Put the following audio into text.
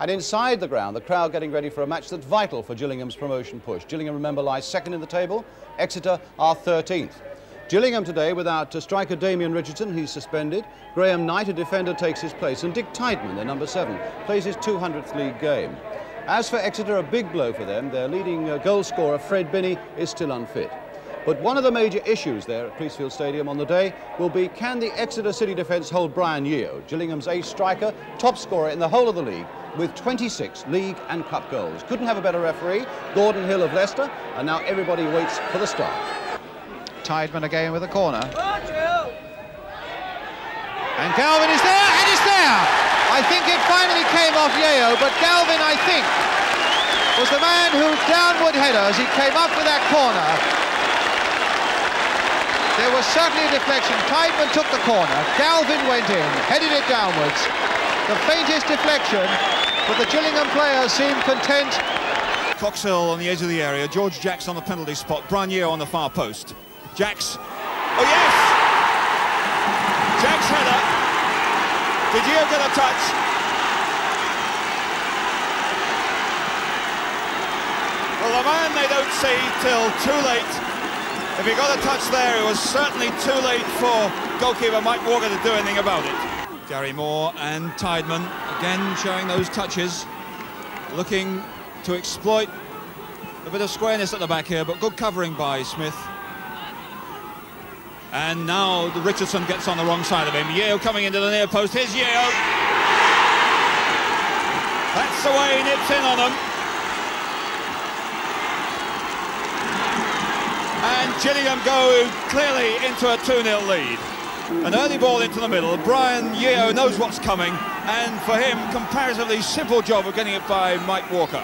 And inside the ground, the crowd getting ready for a match that's vital for Gillingham's promotion push. Gillingham, remember, lies second in the table. Exeter are 13th. Gillingham today without uh, striker Damien Richardson, he's suspended. Graham Knight, a defender, takes his place. And Dick Tydeman, their number seven, plays his 200th league game. As for Exeter, a big blow for them. Their leading uh, goal scorer, Fred Binney, is still unfit. But one of the major issues there at Priestfield Stadium on the day will be can the Exeter City defence hold Brian Yeo, Gillingham's ace striker, top scorer in the whole of the league, with 26 league and cup goals. Couldn't have a better referee, Gordon Hill of Leicester, and now everybody waits for the start. Tydeman again with a corner. And Galvin is there, and it's there! I think it finally came off Yeo, but Galvin, I think, was the man who downward header as he came up with that corner there was certainly a deflection. Tydeman took the corner. Galvin went in, headed it downwards. The faintest deflection, but the Gillingham players seemed content. Coxhill on the edge of the area. George Jacks on the penalty spot. Brian Yeo on the far post. Jacks. Oh, yes! Jacks header. Did Yeo get a touch? Well, the man they don't see till too late if he got a touch there, it was certainly too late for goalkeeper Mike Walker to do anything about it. Gary Moore and Tydeman again showing those touches, looking to exploit a bit of squareness at the back here, but good covering by Smith. And now the Richardson gets on the wrong side of him. Yeo coming into the near post. Here's Yeo. That's the way he nips in on them. And Gillingham go clearly into a 2-0 lead. An early ball into the middle. Brian Yeo knows what's coming, and for him, comparatively simple job of getting it by Mike Walker.